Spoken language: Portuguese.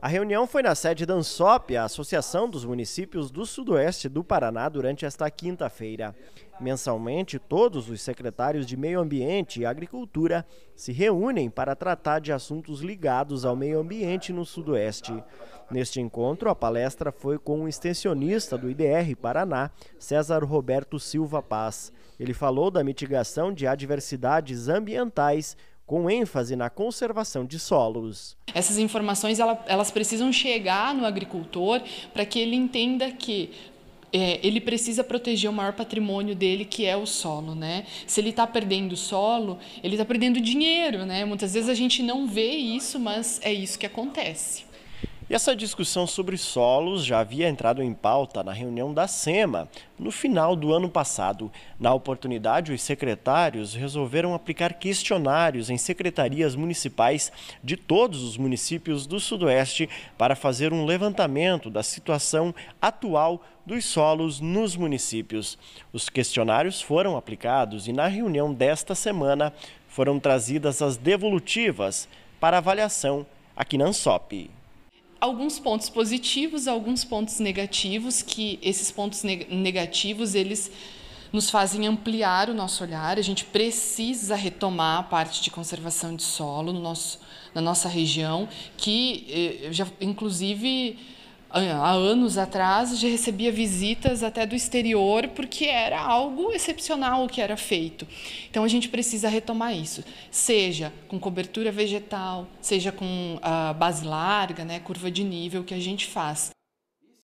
A reunião foi na sede da ANSOP, a Associação dos Municípios do Sudoeste do Paraná, durante esta quinta-feira. Mensalmente, todos os secretários de Meio Ambiente e Agricultura se reúnem para tratar de assuntos ligados ao meio ambiente no Sudoeste. Neste encontro, a palestra foi com o extensionista do IDR Paraná, César Roberto Silva Paz. Ele falou da mitigação de adversidades ambientais com ênfase na conservação de solos. Essas informações elas precisam chegar no agricultor para que ele entenda que é, ele precisa proteger o maior patrimônio dele, que é o solo, né? Se ele está perdendo solo, ele está perdendo dinheiro, né? Muitas vezes a gente não vê isso, mas é isso que acontece. E essa discussão sobre solos já havia entrado em pauta na reunião da SEMA no final do ano passado. Na oportunidade, os secretários resolveram aplicar questionários em secretarias municipais de todos os municípios do Sudoeste para fazer um levantamento da situação atual dos solos nos municípios. Os questionários foram aplicados e na reunião desta semana foram trazidas as devolutivas para avaliação aqui na ANSOP alguns pontos positivos, alguns pontos negativos, que esses pontos negativos eles nos fazem ampliar o nosso olhar. A gente precisa retomar a parte de conservação de solo no nosso, na nossa região, que eh, já, inclusive há anos atrás já recebia visitas até do exterior porque era algo excepcional o que era feito. Então a gente precisa retomar isso, seja com cobertura vegetal, seja com a base larga, né, curva de nível que a gente faz.